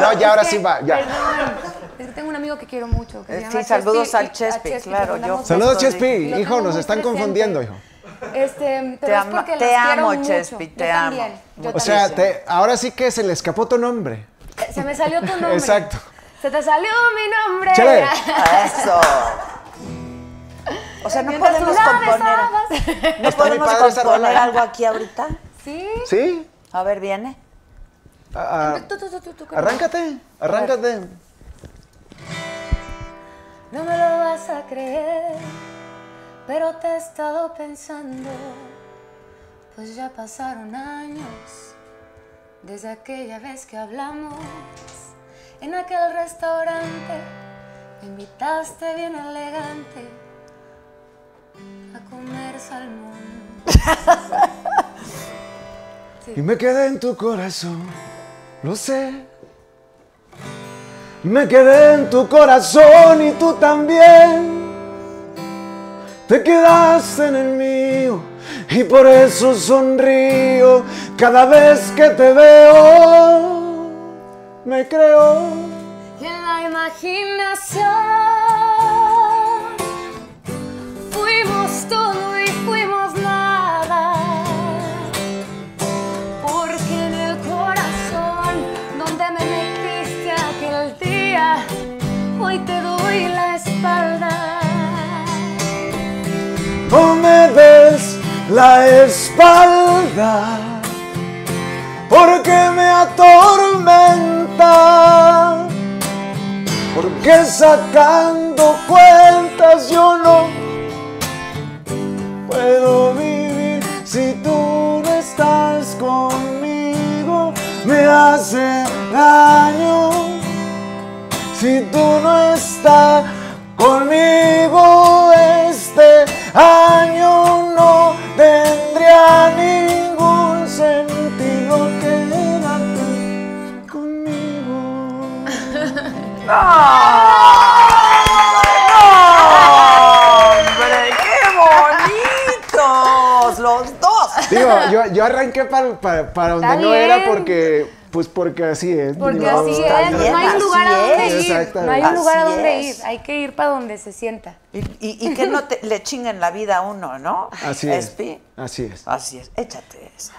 No, ya ahora sí va, ya. perdón, es que tengo un amigo que quiero mucho. Que se Eh, llama sí, saludos Chespi, al Chespi, claro, yo- Saludos. Chespi. Hijo, nos están presente. confundiendo, hijo. Este, pero Te porque te amo, mucho. Chespi, Yo te amo. también, yo O sea, te- ahora sí que se le escapó tu nombre. Se me salió tu nombre. Exacto. Se te salió mi nombre. Chale. Eso. O sea, no Mientras podemos componer. ¿No podemos componer rola. algo aquí ahorita? Sí. ¿Sí? A ver, viene. Tú, tú, tú, tú, tú, arráncate, arráncate. No me lo vas a creer, pero te he estado pensando, pues ya pasaron años desde aquella vez que hablamos en aquel restaurante. Me invitaste bien elegante a comer salmón. Y me quedé en tu corazón, lo sé. Me quedé en tu corazón y tú también. Te quedaste en el mío y por eso sonrío cada vez que te veo. Me creo. En la imaginación hoy te doy la espalda. No me des la espalda porque me atormenta. Porque sacando cuentas yo no puedo vivir si tú no estás conmigo. Me hace daño si tú no estás conmigo este año no tendría ningún sentido quédate conmigo ¡Hombre, qué bonitos! Los dos. digo yo, yo arranqué para, para, para donde no era porque pues porque así es Porque No, así es, bien, no hay un lugar a donde es. ir. No hay un lugar a donde es. ir. Hay que ir para donde se sienta. Y, y- y que no te, le chinguen la vida a uno, ¿no? así es así es Así es. Échate esa.